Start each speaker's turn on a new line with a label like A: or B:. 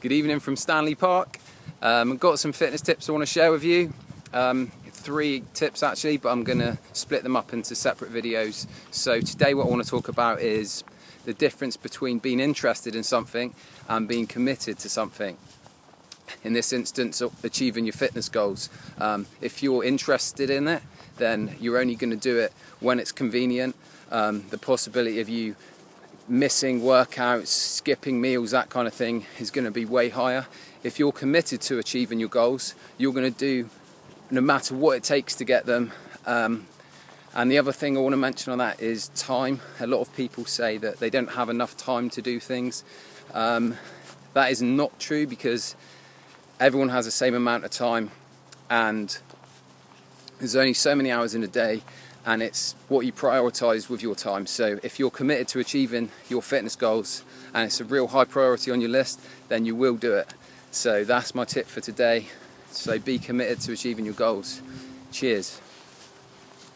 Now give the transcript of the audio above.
A: Good evening from Stanley Park. Um, I've got some fitness tips I want to share with you. Um, three tips actually, but I'm going to split them up into separate videos. So today what I want to talk about is the difference between being interested in something and being committed to something. In this instance, achieving your fitness goals. Um, if you're interested in it, then you're only going to do it when it's convenient. Um, the possibility of you missing workouts, skipping meals, that kind of thing is going to be way higher. If you're committed to achieving your goals, you're going to do no matter what it takes to get them. Um, and the other thing I want to mention on that is time. A lot of people say that they don't have enough time to do things. Um, that is not true because everyone has the same amount of time and there's only so many hours in a day and it's what you prioritize with your time. So if you're committed to achieving your fitness goals and it's a real high priority on your list, then you will do it. So that's my tip for today. So be committed to achieving your goals. Cheers.